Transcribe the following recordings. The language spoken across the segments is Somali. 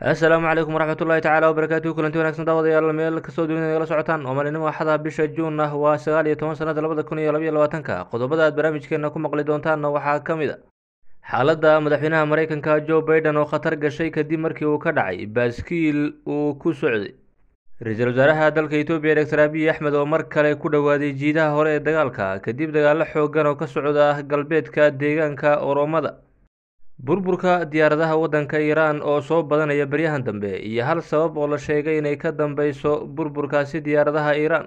assalaamu calaykum waraxmat ullahi tacaala wabarakaatuhu kulanti wanagsan daawadayaal meel kastoo dunida nagala socotaan. Oo maalinimo axada bisha juun ah waa sagaal iyo toban sanada labada kun iyo labaiyo labaatanka. Qodobada aad barnaamijkeena ku maqli doontaanna waxaa ka mid a. Xaaladda madaxweynaha mareykanka joe baiden oo khatar gashay kadib markii uu ka dhacay baaskiil uu ku socday. Ra'iisul wasaaraha dalka etoobiya doctor abiy axmed oo mar kale ku dhowaaday jiidaha hore ee dagaalka kadib dagaalo xoogan oo ka socda galbeedka deegaanka oromada burburka diyaaradaha waddanka iiraan oo soo badanaya beryahan dambe iyo hal sabab oo la sheegay inay ka dambeyso burburkaasi diyaaradaha iiraan.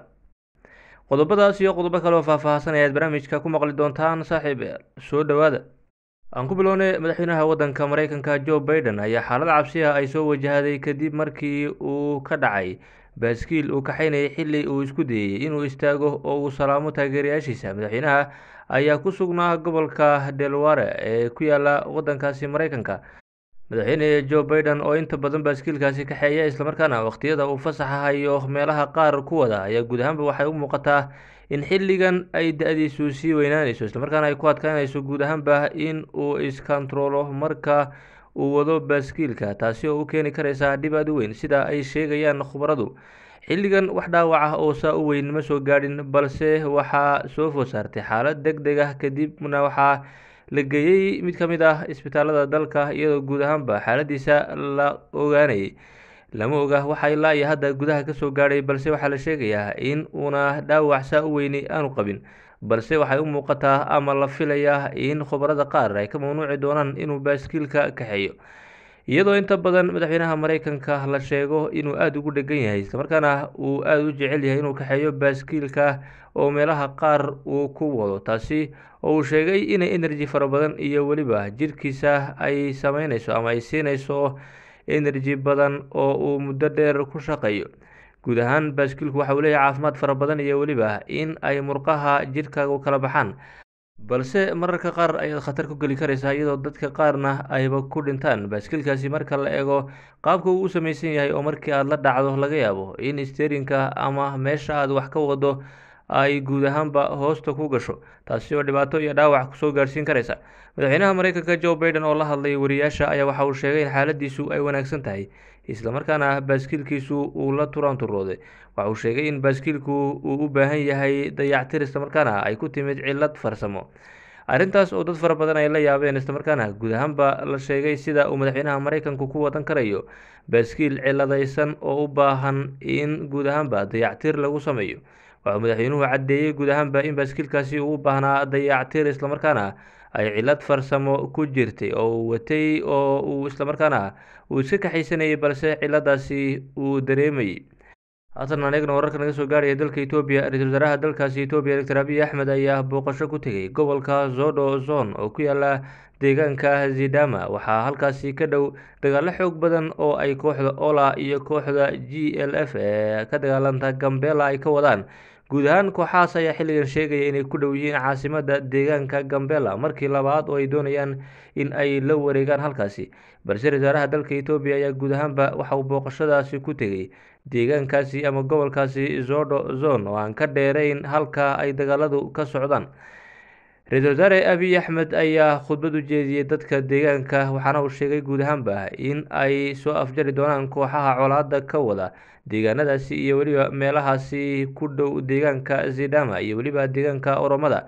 Qodobadaas iyo qodobo kale oo faahfaahsan ayaad barnaamijka ku maqli doontaan saaxiib soo dhowaada. Aan ku bilownay madaxweynaha waddanka mareykanka joe baiden ayaa xaalad cabsiha ay soo wajahday kadib markii uu ka dhacay baaskiil uu kaxaynayay xilli uu isku dayey inuu istaago oo uu salaamo taageerayaashiisa. Madaxweynaha ayaa ku sugnaa gobolka delware ee ku yaalla waddankaasi mareykanka madaxweyne joe baiden oo inta badan baaskiilkaasi kaxeeya islamarkaana wakhtiyada uu fasaxa hayo meelaha qaar ku wada ayaa guud ahaanba waxay u muuqataa in xilligan ay da-diisu sii weynaanayso islamarkaana ay ku adkaanayso guud ahaanba in uu iskontrolo marka uu wado baaskiilka taasi oo u keeni kareysa dhib aad u weyn. Sida ay sheegayaan khubaradu xilligan wax dhaawac ah oo saa u weyn ma soo gaadhin balse waxaa soo food saartay xaalad deg deg ah kadibna waxaa la geeyey mid ka mid ah isbitaalada dalka iyadoo guud ahaanba xaaladiisa la ogaanayay lama oga waxa ilaa iyo hadda gudaha ka soo gaadhay balse waxaa la sheegayaa in uuna dhaawac saa u weyni aanu qabin balse waxay u muuqataa ama la filayaa in khubarada qaar ay ka mamnuuci doonaan inuu baaskiilka kaxeeyo iyadoo inta badan madaxweynaha mareykanka la sheego inuu aada ugu dhegan yahay islamarkaana uu aada u jecel yahay inuu kaxeeyo baaskiilka oo meelaha qaar uu ku wado. Taasi oo uu sheegay inay energy fara badan iyo weliba jirhkiisa ay sameyneyso ama ay siineyso energy badan oo uu muddo dheer ku shaqeeyo guud ahaan baaskiilku waxa uu leeyahay caafimaad fara badan iyo weliba in ay murqaha jidhkaagu kala baxaan. Balse mararka qaar ayaad khatar ku geli karaysaa iyadoo dadka qaarna ayba ku dhintaan. Baaskiilkaasi marka la eego qaabka uu u samaysan yahay oo markii aada la dhacdo laga yaabo in sterinka ama meesha aad wax ka wado ay guud ahaanba hoosta ku gasho. Taasi oo dhibaato iyo dhaawac ku soo gaarhsiin karaysa. Madaxweynaha mareykanka joe baiden oo la hadlay wariyaasha ayaa waxa uu sheegay in xaaladiisu ay wanaagsan tahay islamarkaana baaskiilkiisu uu la turaanturooday. Waxa uu sheegay in baaskiilku uu u baahan yahay dayactir islamarkaana ay ku timid cillad farsamo. Arrintaas oo dad fara badan ay la yaabeen islamarkaana guud ahaanba la sheegay sida uu madaxweynaha mareykanku ku wadan karayo. Baaskiil ciladaysan oo u baahan in guud ahaanba dayactir lagu sameeyo waxauu madaxweynuhu caddeeyey guud ahaanba in baaskiilkaasi uu baahnaa dayactir islamarkaana ay cillad farsamo ku jirtay oo uu watay oo uu islamarkaana uu iska kaxaysanayay balse cilladaasi uu dareemayey haatan aan eegna wararka naga soo gaarhaya dalka etoobiya ra'isul wasaaraha dalkaasi etoobiya doctor abiy axmed ayaa booqasho ku tegay gobolka zodo zon oo ku yaalla deegaanka zidama waxaa halkaasi ka dhow dagaalo xoog badan oo ay kooxda ola iyo kooxda g l f ee ka dagaalanta gambela ay ka wadaan guud ahaan kooxahaas ayaa xilligan sheegaya inay ku dhow yihiin caasimada deegaanka gambela. Markii labaad oo ay doonayaan in ay la wareegaan halkaasi. Balse ra'iisaaraha dalka etoobiya ayaa guud ahaanba waxa uu booqashadaasi ku tegey. Deegaankaasi ama gobolkaasi zodo zone oo aan ka dheereyn halka ay dagaaladu ka socdaan ra'iisul wasaare abiy axmed ayaa khudbad u jeediyey dadka deegaanka waxaana uu sheegay guud ahaanba in ay soo afjari doonaan kooxaha colaada ka wada deegaanadaasi iyo weliba meelahaasi ku dhow deegaanka zidama iyo weliba deegaanka oromada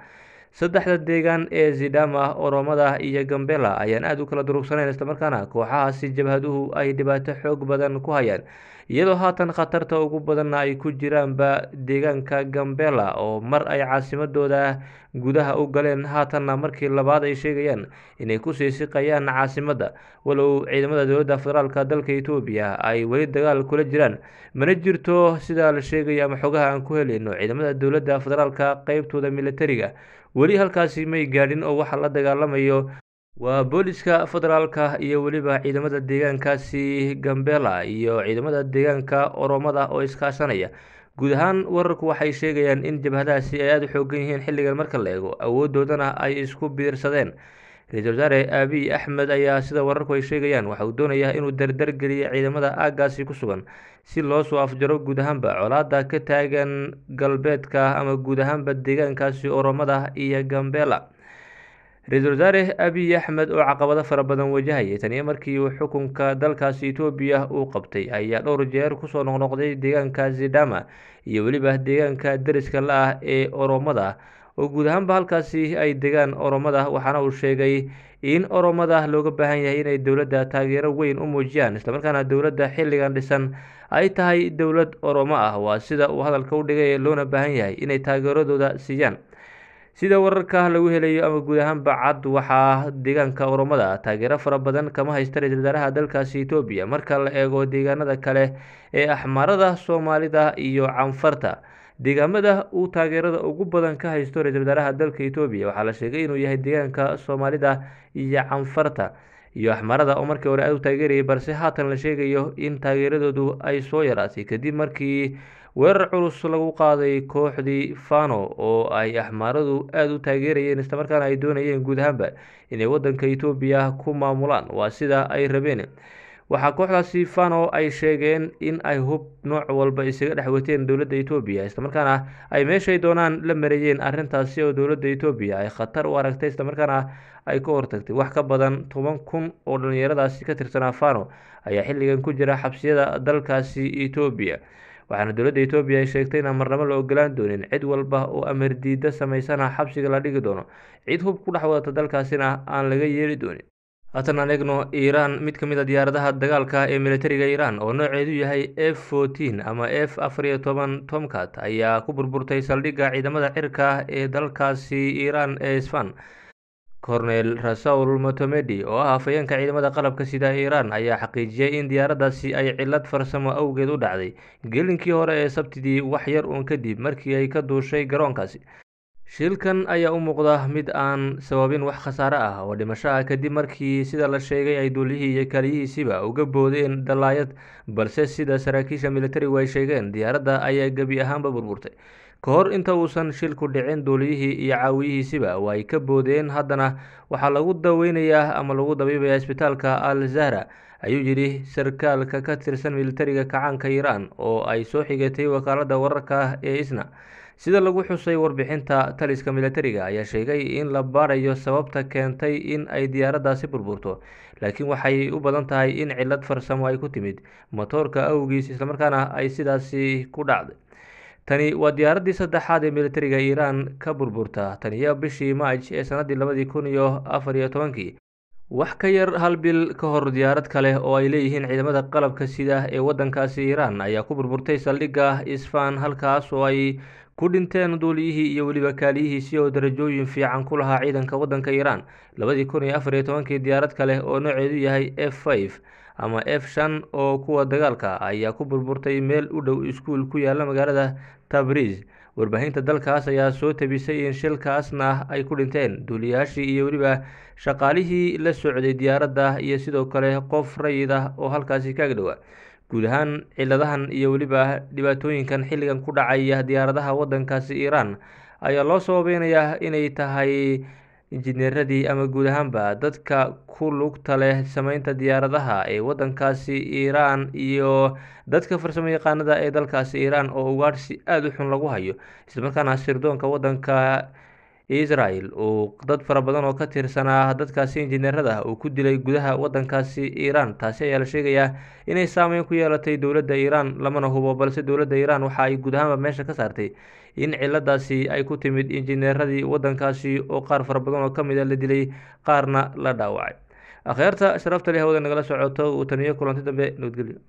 saddexda deegaan ee zidama oromada iyo gambela ayaan aada u kala durugsaneyn islamarkaana kooxahaasi jabhaduhu ay dhibaato xoog badan ku hayaan. Iyadoo haatan khatarta ugu badanna ay ku jiraanba deegaanka gambela oo mar ay caasimadooda gudaha u galeen haatanna markii labaad ay sheegayaan inay ku sii siqayaan caasimadda. Walow ciidamada dowladda federaalk dalka etoobiya ay weli dagaal kula jiraan. Mana jirto sidaa la sheegayo ama xogaha aan ku heleyno ciidamada dowladda federaalka qeybtooda militariga weli halkaasi may gaadhin oo waxa la dagaalamayo waa booliska federaalka iyo weliba ciidamada deegaankaasi gambela iyo ciidamada deegaanka oromada oo iskaashanaya. Guud ahaan wararku waxay sheegayaan in jabhadahaasi ay aada u xoogan yihiin xilligan marka la eego awoodoodana ay isku biirsadeen ra'iisul wasaare abiy axmed ayaa sida wararku ay sheegayaan waxa uu doonayaa inuu dardar geliyo ciidamada aagaasi ku sugan si loo soo afjaro guud ahaanba. Colaada ka taagan galbeedka ama guud ahaanba deegaankaasi oromada iyo gambela. Ra'iisul wasaare abiy axmed oo caqabado fara badan wajahayay taniyo markii uu xukunka dalkaasi etoobiya uu qabtay ayaa dhowr jeer ku soo noqnoqday deegaanka zidama iyo weliba deegaanka deriska la ah ee oromada oo guud ahaanba halkaasi ay degaan oromada waxaana uu sheegay in oromada looga baahan yahay inay dowladda taageero weyn u muujiyaan islamarkaana dowladda xilligan dhisan ay tahay dowlad oromo ah. Waa sida uu hadalka u dhigay loona baahan yahay inay taageeradooda siiyaan. Sida wararka lagu helayo ama guud ahaanba cad waxaa deegaanka oromada taageero fara badan kama haysta ra'isul wasaaraha dalkaasi etoobiya marka la eego deegaanada kale ee axmaarada soomaalida iyo canfarta deegaamada uu taageerada ugu badan ka haysto ra'isul wasaaraha dalka etoobiya waxaa la sheegay inuu yahay deegaanka soomaalida iyo canfarta iyo axmaarada oo markii hore aad u taageerayay balse haatan la sheegayo in taageeradoodu ay soo yaraatay. Kadib markii weerar culus lagu qaaday kooxdii fano oo ay axmaaradu aada u taageerayeen islamarkaana ay doonayeen guud ahaanba inay wadanka etoobiya ku maamulaan. Waa sida ay rabeen waxaa kooxdaasi fano ay sheegeen in ay hub nooc walba isaga dhex wateen dowladda etoobiya islamarkaana ay meeshay doonaan la mareeyeen arrintaasi oo dowladda etoobiya ay khatar u aragtay. Islamarkaana ay ka hortagtay wax ka badan toban kun oo dhallinyaradaasi ka tirsanaa fano ayaa xilligan ku jira xabsiyada dalkaasi etoobiya waxaana dowladda etoobiya ay sheegtay inaan marnabo la ogolaan doonin cid walba oo amar diida samaysana xabsiga la dhigi doono. Cid hub ku dhex wadata dalkaasina aan laga yeeli doonin haatan aan eegno iiraan mid ka mid a diyaaradaha dagaalka ee militariga iiraan oo nooceedu yahay f fourteen ama f afar iyo toban tomcat ayaa ku burburtay saldhigga ciidamada cirka ee dalkaasi iiraan ee sfan cornel rasaul motomedi oo ah afhayeenka ciidamada qalabka sida iiraan ayaa xaqiijiyay in diyaaraddaasi ay cilad farsamo awgeed u dhacday. Gelinkii hore ee sabtidii wax yar uun kadib markii ay ka duushay garoonkaasi shilkan ayaa u muuqda mid aan sababin wax khasaare ah oo dhimasho ah. Kadib markii sida la sheegay ay duuliyihii iyo kaliyihiisiba uga boodeen dalaayad balse sida saraakiisha militarigu ay sheegeen diyaaradda ayaa gebi ahaanba burburtay ka hor inta uusan shilku dhicin duuliyihii iyo caawiyihiisiba oo ay ka boodeen haddana waxaa lagu daweynayaa ama lagu dabiibayaa isbitaalka al zahra. Ayuu yidhi sarkaalka ka tirsan militariga kacaanka iiraan oo ay soo xigatay wakaaladda wararka ee isna. Sida lagu xusay warbixinta taliska militariga ayaa sheegay in la baarayo sababta keentay in ay diyaaraddaasi burburto laakiin waxay u badan tahay in cilad farsamo ay ku timid. Motoorka awgiis islamarkaana ay sidaasi ku dhacday tani waa diyaaraddii saddexaad ee militariga iiraan ka burburta. Taniyo bishii maaj ee sannaddii labadii kun iyo afar iyo tobankii. Wax ka yar hal bil ka hor diyaarad kale oo ay leeyihiin ciidamada qalabka sida ee waddankaasi iiraan ayaa ku burburtay saldhigga isfan halkaas oo ay ku dhinteen duuliyihii iyo weliba kaaliyihiisii oo darajooyin fiican ku lahaa ciidanka waddanka iiraan. Labadii kun iyo afar iyo tobankii diyaarad kale oo nooceedu yahay f five ama f shan oo kuwa dagaalka ayaa ku burburtay meel u dhow iskuul ku yaalla magaalada tabriz. Warbaahinta dalkaas ayaa soo tabisay in shilkaasna ay ku dhinteen duuliyaashii iyo weliba shaqaalihii la socday diyaaradda iyo sidoo kale qof rayid ah oo halkaasi kaag dhowaa guud ahaan ciladahan iyo weliba dhibaatooyinkan xilligan ku dhacaya diyaaradaha waddankaasi iiraan ayaa loo sababeynayaa inay tahay injineeradii ama guud ahaanba dadka ku lugta leh sameynta diyaaradaha ee waddankaasi iiraan iyo dadka farsamo yaqaanada ee dalkaasi iiraan oo ugaadhsi aada u xun lagu hayo. Islamarkaana sirdoonka waddanka israel uu dad fara badan oo ka tirsanaa dadkaasi injineerada uu ku dilay gudaha waddankaasi iiraan taasi ayaa la sheegayaa inay saameyn ku yeelatay dowladda iiraan lamana hubo balse dowladda iiraan waxa ay guud ahaanba meesha ka saartay in ciladaasi ay ku timid injineeradii waddankaasi oo qaar fara badan oo ka mid a la dilay qaarna la dhaawacay. Akhyaarta sharafta leh hawada nagala socoto uu taniyo kulanti dambe nabadgelyo